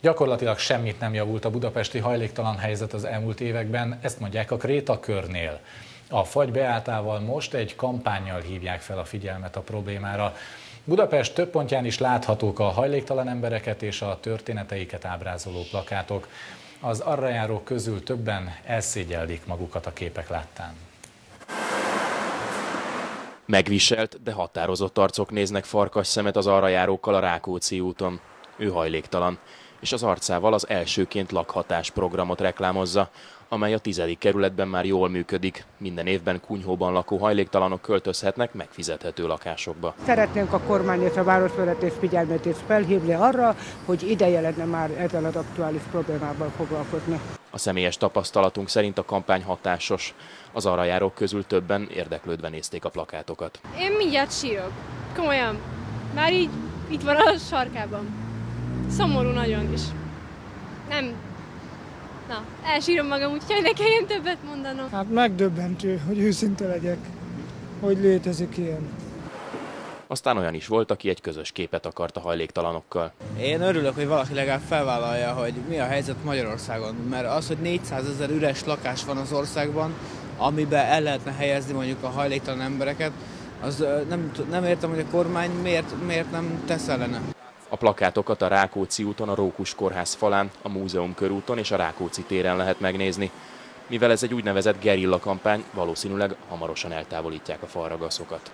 Gyakorlatilag semmit nem javult a budapesti hajléktalan helyzet az elmúlt években, ezt mondják a Kréta körnél. A fagy beáltával most egy kampányjal hívják fel a figyelmet a problémára. Budapest több pontján is láthatók a hajléktalan embereket és a történeteiket ábrázoló plakátok. Az arra járók közül többen elszégyellik magukat a képek láttán. Megviselt, de határozott arcok néznek farkas szemet az arra járókkal a Rákóczi úton. Ő hajléktalan, és az arcával az elsőként lakhatás programot reklámozza, amely a tizedik kerületben már jól működik. Minden évben kunyhóban lakó hajléktalanok költözhetnek megfizethető lakásokba. Szeretnénk a kormány és a városvezetés figyelmét is felhívni arra, hogy ideje lenne már ezzel az aktuális problémával foglalkozni. A személyes tapasztalatunk szerint a kampány hatásos. Az arra járók közül többen érdeklődve nézték a plakátokat. Én mindjárt sírok. Komolyan. Már így itt van a sarkában. Szomorú nagyon is. Nem. Na, elsírom magam, úgyhogy ne kelljen többet mondanom. Hát megdöbbentő, hogy őszinte legyek, hogy létezik ilyen. Aztán olyan is volt, aki egy közös képet akart a hajléktalanokkal. Én örülök, hogy valaki legalább felvállalja, hogy mi a helyzet Magyarországon, mert az, hogy 400 ezer üres lakás van az országban, amiben el lehetne helyezni mondjuk a hajléktalan embereket, az nem, nem értem, hogy a kormány miért, miért nem tesz ellene. A plakátokat a Rákóczi úton, a Rókus kórház falán, a Múzeum körúton és a Rákóczi téren lehet megnézni. Mivel ez egy úgynevezett gerilla kampány, valószínűleg hamarosan eltávolítják a falragaszokat.